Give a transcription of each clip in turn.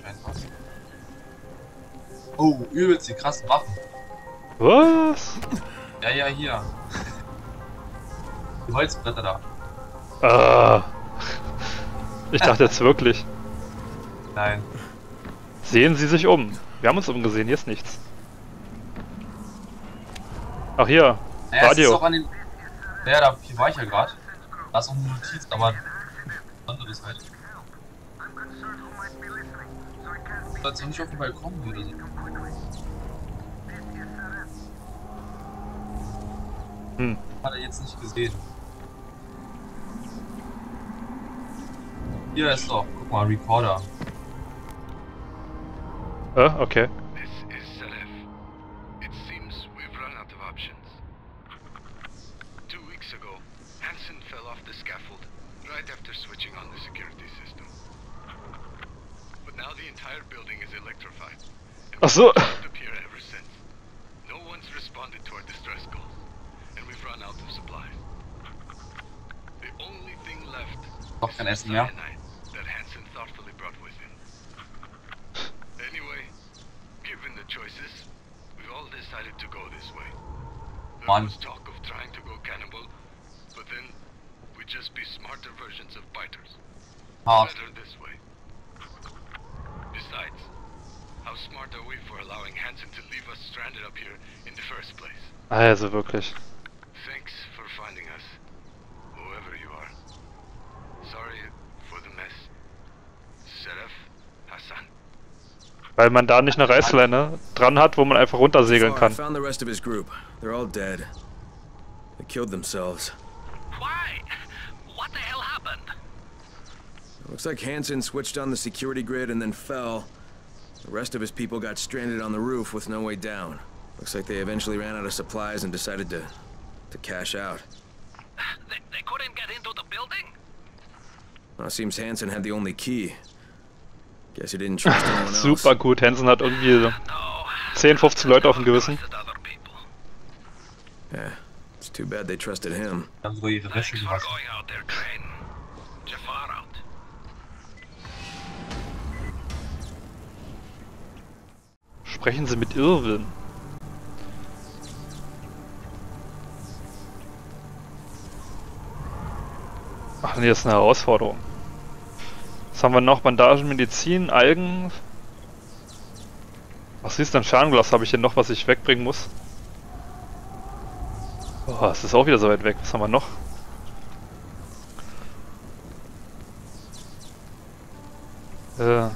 anscheinend was. Oh, übelst die krassen Waffen. Was? Ja, ja, hier. Die Holzbretter da. Ah. Ich dachte jetzt wirklich. Nein. Sehen Sie sich um. Wir haben uns umgesehen, hier ist nichts. Ach hier, Naja, ist Radio. auch an den. Ja, da hier war ich ja gerade. Da ist auch eine Notiz, aber anderes halt. Jetzt nicht auf den Balkon oder so. Hm. Hat er jetzt nicht gesehen. Hier ist doch, guck mal, Recorder. Äh, okay. Entire building is electrified. And Ach so. we've been up here ever since. No one's responded to our distress calls, and we've run out of supplies. The only thing left Doch kein Essen mehr. cyanide that Hansen thoughtfully brought with him. Anyway, given the choices, we've all decided to go this way. There Mann. was talk of trying to go cannibal, but then we'd just be smarter versions of biters. Hart. Better this way. Besides, how smart are we for allowing Hansen to leave us stranded up here in the first place? Also wirklich. Thanks for finding us, whoever you are. Sorry for the mess. Seraph Hassan. Weil man da nicht eine Reißleine dran hat, wo man einfach runtersegeln Far, I kann. found the rest of his group. They're all dead. They killed themselves. Why? Looks like Hansen switched on the security grid and then fell. The rest of his people got stranded on the roof with no way down. Looks like they eventually ran out of supplies and decided to to cash out. They, they couldn't get into the building? Well, it seems Hansen had the only key. Guess he didn't trust anyone else. Super gut. Hansen hat irgendwie so No. 10, 15 Leute auf dem Gewissen. Trusted other people. Yeah, it's too bad they trusted him. Die haben sogar ihre Wäsche Thanks for going out there, Crane. Sprechen Sie mit Irwin. Ach nee, das ist eine Herausforderung. Was haben wir noch? Bandagen, Medizin, Algen. Was ist denn Fernglas? Habe ich hier noch, was ich wegbringen muss? Oh, es ist auch wieder so weit weg. Was haben wir noch? Äh,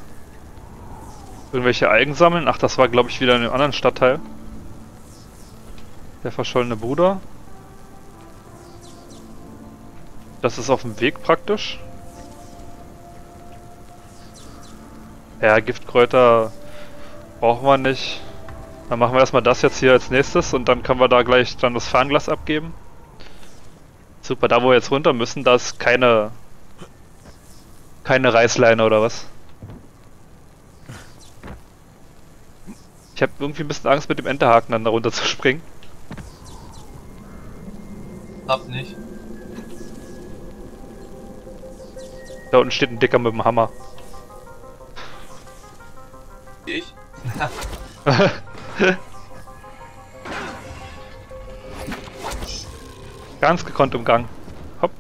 irgendwelche Algen sammeln? Ach, das war glaube ich wieder in einem anderen Stadtteil. Der verschollene Bruder. Das ist auf dem Weg praktisch. Ja, Giftkräuter brauchen wir nicht. Dann machen wir erstmal das jetzt hier als nächstes und dann können wir da gleich dann das Fernglas abgeben. Super, da wo wir jetzt runter müssen, da ist keine keine Reißleine oder was. Ich habe irgendwie ein bisschen Angst mit dem Enterhaken dann da runter zu springen. Klappt nicht. Da unten steht ein Dicker mit dem Hammer. Ich? Ganz gekonnt im Gang. Hopp.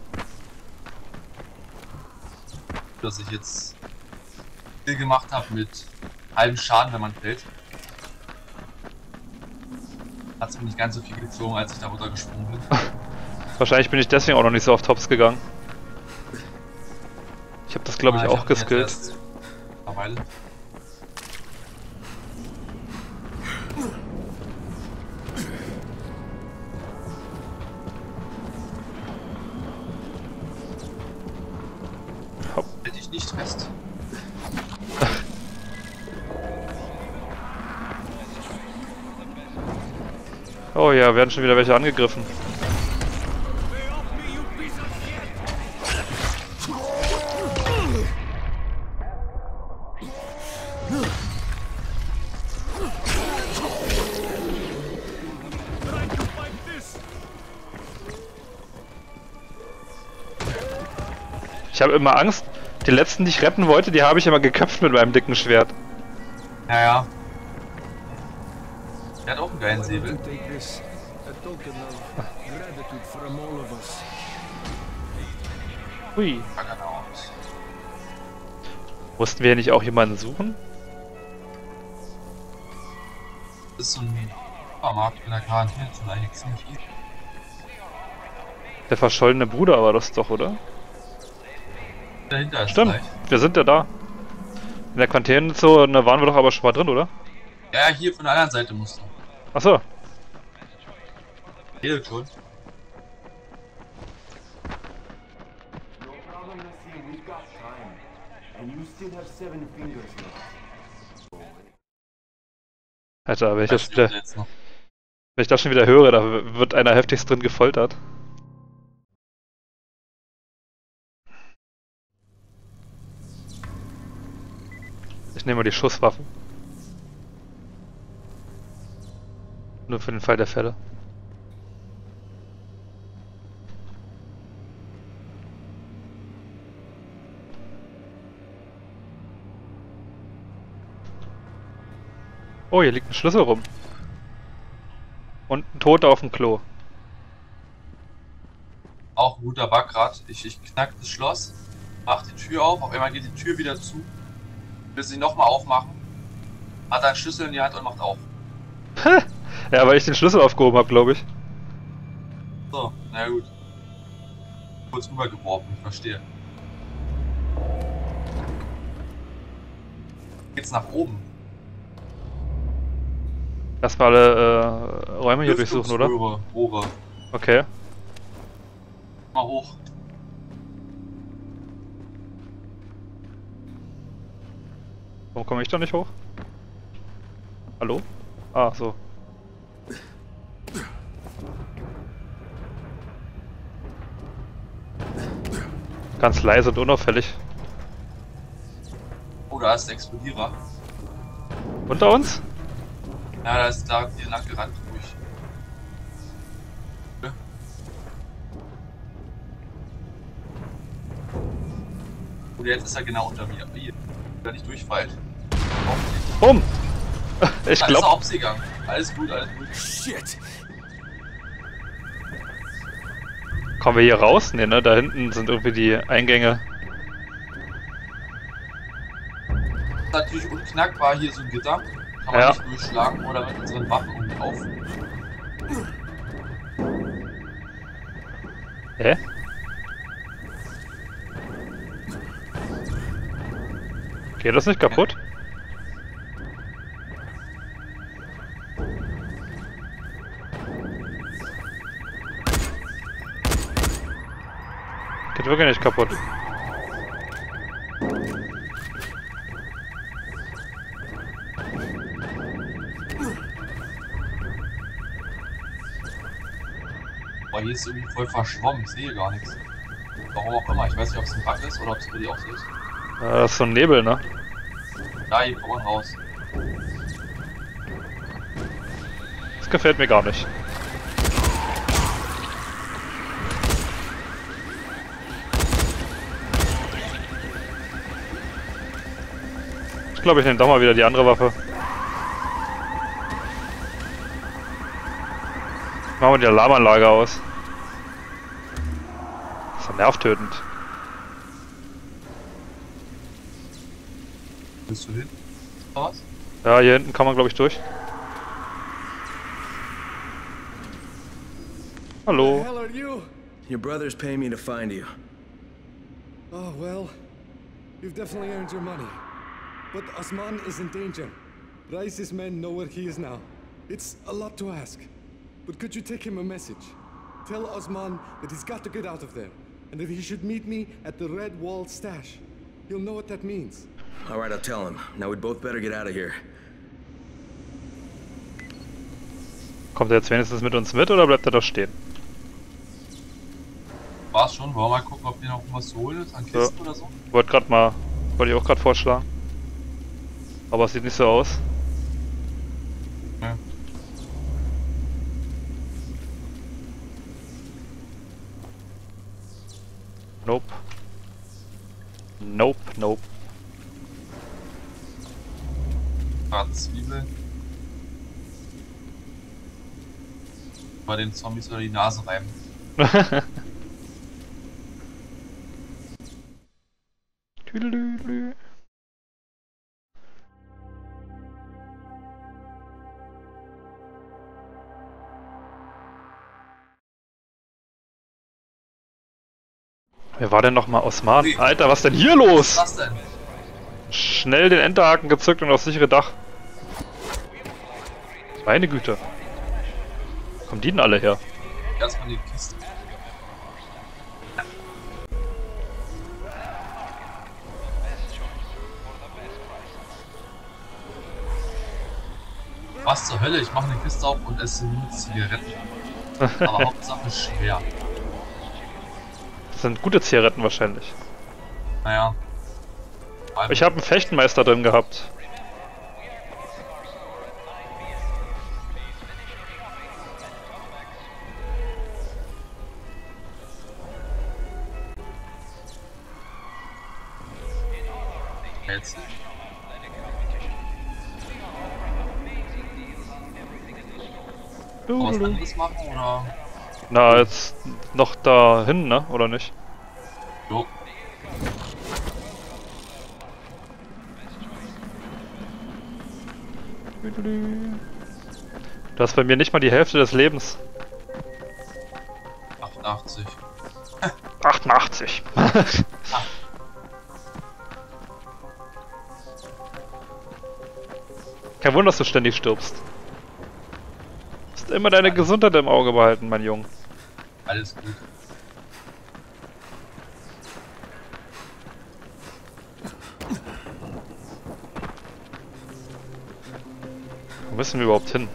Dass ich jetzt viel gemacht habe mit halbem Schaden, wenn man fällt. Hat es mir nicht ganz so viel gezogen, als ich da runtergesprungen bin. Wahrscheinlich bin ich deswegen auch noch nicht so auf Tops gegangen. Ich habe das glaube ich Ah, auch den jetzt geskillt. erst Mittlerweile. Ja, werden schon wieder welche angegriffen. Ich habe immer Angst, Die letzten, die ich retten wollte, die habe ich immer geköpft mit meinem dicken Schwert. Ja, ja. Der hat auch einen geilen Säbel. Hui. Mussten wir hier nicht auch jemanden suchen? Das ist so ein Supermarkt in der Quarantäne ziemlich easy. Der verschollene Bruder war das doch, oder? Dahinter ist Stimmt, wir sind ja da. In der Quarantäne so, da waren wir doch aber schon mal drin, oder? Ja, ja, hier von der anderen Seite musst du. Achso, Redet schon. Alter, wenn ich, das wieder, wenn ich das schon wieder höre, da wird einer heftigst drin gefoltert. Ich nehme mal die Schusswaffe. Nur für den Fall der Fälle. Oh, hier liegt ein Schlüssel rum. Und ein Toter auf dem Klo. Auch ein guter Bug grad. Ich, ich knack das Schloss, mach die Tür auf, auf einmal geht die Tür wieder zu. Will sie nochmal aufmachen. Hat einen Schlüssel in die Hand und macht auf. Ja, weil ich den Schlüssel aufgehoben habe, glaube ich. So, na gut. Kurz rübergeworfen, ich verstehe. Geht's nach oben? Erstmal alle äh, Räume hier durchsuchen, oder? Rohre. Okay. Mal hoch. Warum komme ich da nicht hoch? Hallo? Ah, so. Ganz leise und unauffällig. Oh, da ist der Explodierer. Unter uns? Ja, da ist da hier lang gerannt durch. Ja. Und jetzt ist er genau unter mir. Hier. Da nicht. Hoffentlich. Bumm! Ich glaube. Alles gut, alles gut. Shit! Kommen wir hier raus? Ne, ne? Da hinten sind irgendwie die Eingänge. Natürlich unknackbar hier so ein Gitter. Kann man Ja. nicht durchschlagen oder mit unseren Waffen irgendwie auf. Hä? Geht das nicht kaputt? Wirklich nicht kaputt. Boah, hier ist irgendwie voll verschwommen. Ich sehe gar nichts. Warum auch immer. Ich weiß nicht, ob es ein Bug ist oder ob es für die auch so ist. Äh, das ist so ein Nebel, ne? Da, hier kommt man raus. Das gefällt mir gar nicht. Glaube, ich nehme doch mal wieder die andere Waffe. Machen wir die Alarmanlage aus. Das ist ja nervtötend. Willst du hin? Was? Ja, hier hinten kann man, glaube ich, durch. The Hallo. hell are you? Your brothers pay me to find you. Oh, well, you've definitely earned your money. But Osman is in danger. Rice's men know where he is now. It's a lot to ask. But could you take him a message? Tell Osman that he's got to get out of there, and that he should meet me at the Red Wall stash. He'll know what that means. All right, I'll tell him. Now we'd both better get out of here. Kommt er jetzt wenigstens mit uns mit oder bleibt er da stehen? War's schon. Wollen wir mal gucken, ob hier noch was zu holen ist an Kisten oder so? Wollte gerade mal, wollte ich auch gerade vorschlagen. Aber sieht nicht so aus. Ja. Nope. Nope, nope. Grad Zwiebeln. Bei den Zombies oder die Nase reiben. Tüdelülü. War denn nochmal Osman? Nee. Alter, was denn hier los? Was denn? Schnell den Enterhaken gezückt und aufs sichere Dach. Meine Güte. Wo kommen die denn alle her? Erstmal die Kiste. Was zur Hölle? Ich mache eine Kiste auf und esse nur Zigaretten. Aber Hauptsache schwer. Das sind gute Zigaretten wahrscheinlich. Naja. Ich habe einen Fechtenmeister drin gehabt. Jetzt. Was anderes machen oder? Na, jetzt noch dahin, ne? Oder nicht? Jo. Du hast bei mir nicht mal die Hälfte des Lebens. 88. 88. Kein Wunder, dass du ständig stirbst. Du musst immer deine Gesundheit im Auge behalten, mein Junge. Alles gut. Wo müssen wir überhaupt hin?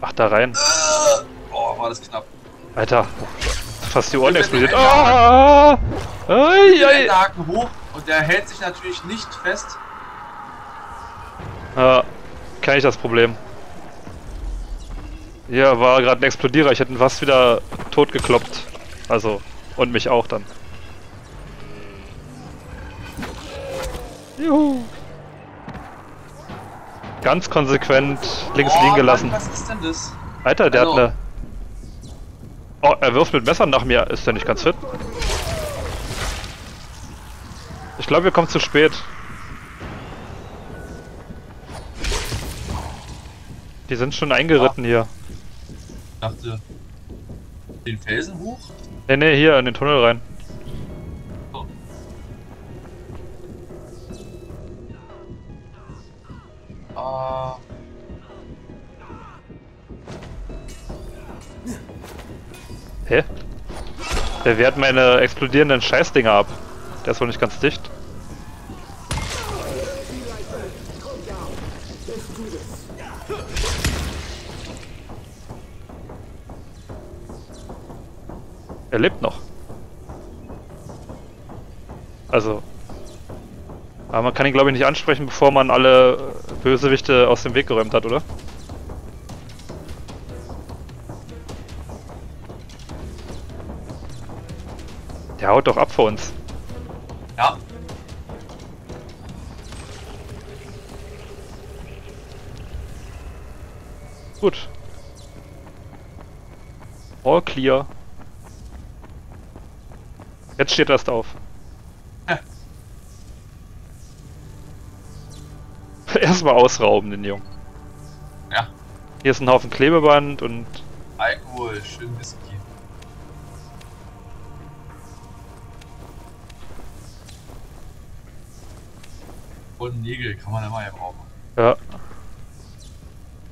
Ach, da rein. Oh, war das knapp. Alter, fast die Ohren explodiert. Ah! Ei. Haken hoch und der hält sich natürlich nicht fest. Ja, kenn ich das Problem. Hier war gerade ein Explodierer, ich hätte ihn fast wieder tot gekloppt. Also, und mich auch dann. Juhu. Ganz konsequent links oh, liegen gelassen. Mann, was ist denn das? Alter, der Also- hat eine... Oh, er wirft mit Messern nach mir. Ist der nicht ganz fit? Ich glaube, wir kommen zu spät. Die sind schon eingeritten hier. Dachte, den Felsen hoch? Ne, ne, hier in den Tunnel rein. So. Ah, Hä? Wer wehrt meine explodierenden Scheißdinger ab? Der ist wohl nicht ganz dicht. Kann ihn glaube ich nicht ansprechen, bevor man alle äh, Bösewichte aus dem Weg geräumt hat, oder? Der haut doch ab vor uns. ja. Gut. All clear. Jetzt steht erst auf. Erstmal ausrauben, den Jungen. Ja. Hier ist ein Haufen Klebeband und Alkohol, schön Whisky. Und Nägel kann man immer ja brauchen. ja.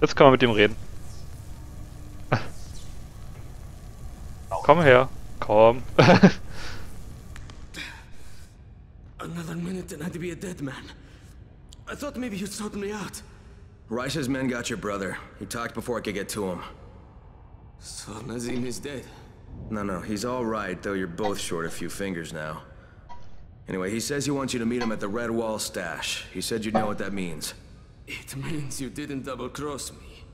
Jetzt kann man mit ihm reden. Komm her. Komm. Another minute and I'd be a dead man. I thought maybe you'd sort me out. Reisha's men got your brother. He talked before I could get to him. So Nazim is dead? No, no, he's all right, though you're both short a few fingers now. Anyway, he says he wants you to meet him at the Red Wall stash. He said you'd know what that means. It means you didn't double-cross me.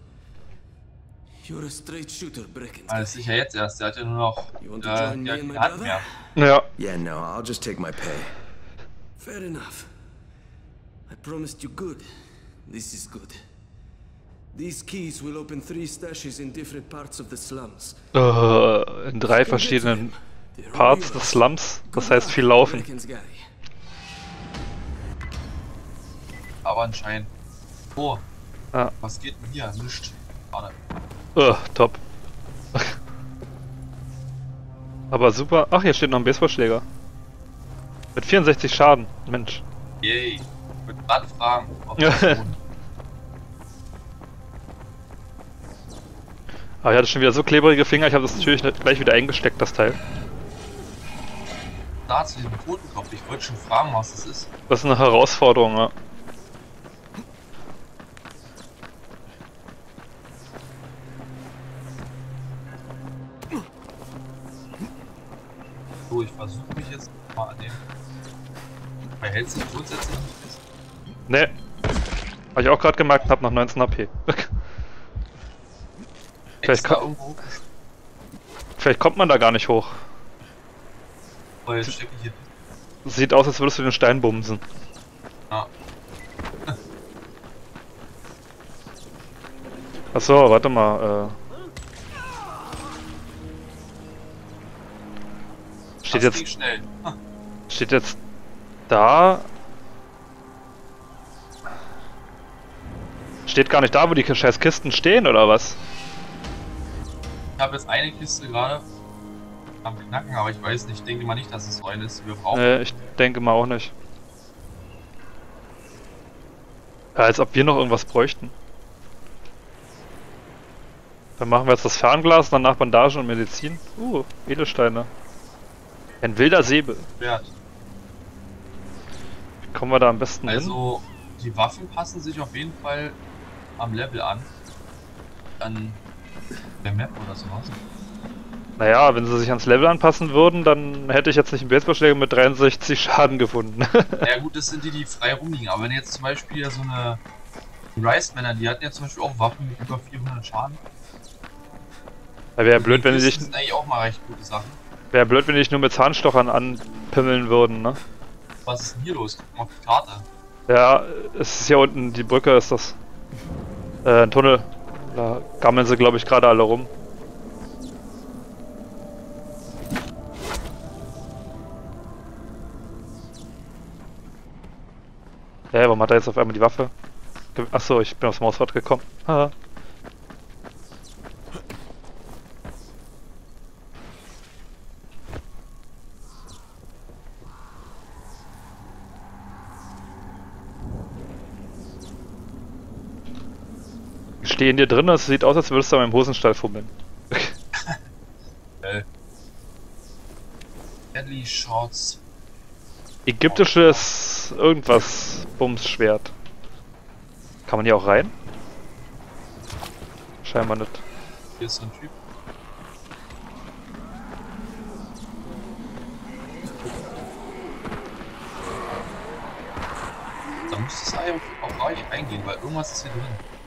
You're a straight shooter, Brecken. Alles sicher jetzt erst. Der hat ja nur noch. You want to Äh, join me ja, and my keine Hand brother? mehr. Ja, Yeah, no, I'll just take my pay. Fair enough. I promised you good. This is good. These keys will open three stashes in different parts of the slums. äh, in drei verschiedenen Parts des Slums. Das heißt viel laufen. Aber anscheinend. Oh, Ja. was geht denn hier? Nischt. Warte. Uh, top. Aber super. Ach, hier steht noch ein Baseballschläger. Mit 64 Schaden. Mensch. Yay. Würde gerade fragen, ob das lohnt. Aber ich hatte schon wieder so klebrige Finger, ich habe das natürlich gleich wieder eingesteckt, das Teil. Da zu diesem Totenkopf. Ich wollte schon fragen, was das ist. Das ist eine Herausforderung, ja. So, ich versuche mich jetzt mal an dem. Verhält sich grundsätzlich. Ne. Habe ich auch gerade gemerkt und hab noch 19 HP. Vielleicht irgendwo Vielleicht kommt man da gar nicht hoch. Oh, jetzt stecke ich hier. Sieht aus, als würdest du den Stein bumsen. Ja. Achso, warte mal. Äh. Steht ging jetzt, steht jetzt da. Steht gar nicht da, wo die scheiß Kisten stehen, oder was? Ich habe jetzt eine Kiste gerade am Knacken, aber ich weiß nicht. Ich denke mal nicht, dass es so eine ist, die wir brauchen. Nee, ich denke mal auch nicht. Ja, als ob wir noch irgendwas bräuchten. Dann machen wir jetzt das Fernglas, danach Bandagen und Medizin. Uh, Edelsteine. Ein wilder Säbel. Wert. Wie kommen wir da am besten hin? Also, die Waffen passen sich auf jeden Fall am Level an. An der Map oder sowas. Naja, wenn sie sich ans Level anpassen würden, dann hätte ich jetzt nicht einen Baseballschläger mit 63 Schaden gefunden. Ja gut, das sind die, die frei rumliegen. Aber wenn jetzt zum Beispiel so eine Rice-Männer, die hatten ja zum Beispiel auch Waffen mit über 400 Schaden. Da wäre blöd, wenn die Das dich, sind eigentlich auch mal recht gute Sachen. wäre blöd, wenn die dich nur mit Zahnstochern anpimmeln würden, ne? Was ist denn hier los? Guck mal auf die Karte. Ja, es ist hier unten, die Brücke ist das. Äh, ein Tunnel. Da gammeln sie, glaube ich, gerade alle rum. Hä, warum hat er jetzt auf einmal die Waffe? Achso, ich bin aufs Mausrad gekommen. Ah. Ich stehe in dir drin, es sieht aus, als würdest du an meinem Hosenstall fummeln. Äh. Deadly Shots. Ägyptisches irgendwas Bumsschwert. Kann man hier auch rein? Scheinbar nicht. Hier ist so ein Typ. Da müsste es eigentlich auch reich eingehen, weil irgendwas ist hier drin.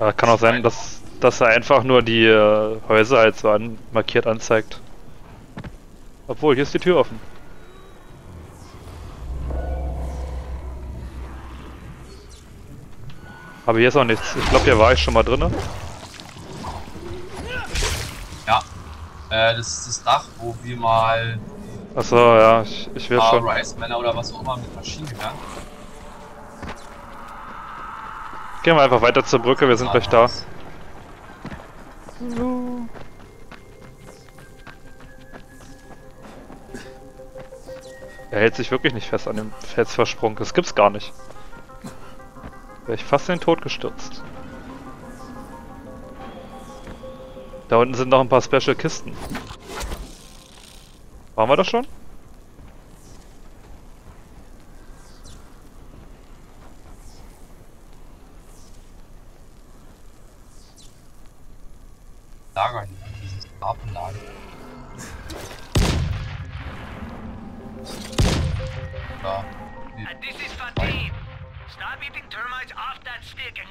Ja, kann auch sein, dass, dass er einfach nur die äh, Häuser halt so an, markiert anzeigt. Obwohl, hier ist die Tür offen. Aber hier ist auch nichts. Ich glaube, hier war ich schon mal drinne. Ja. Äh, das ist das Dach, wo wir mal Achso, ja, ich, ich paar schon. Rice-Männer oder was auch immer mit Maschinengewehren. Gehen wir einfach weiter zur Brücke, wir sind gleich da. Er hält sich wirklich nicht fest an dem Felsversprung. Das gibt's gar nicht. Wäre ich fast in den Tod gestürzt. Da unten sind noch ein paar Special Kisten. Waren wir das schon?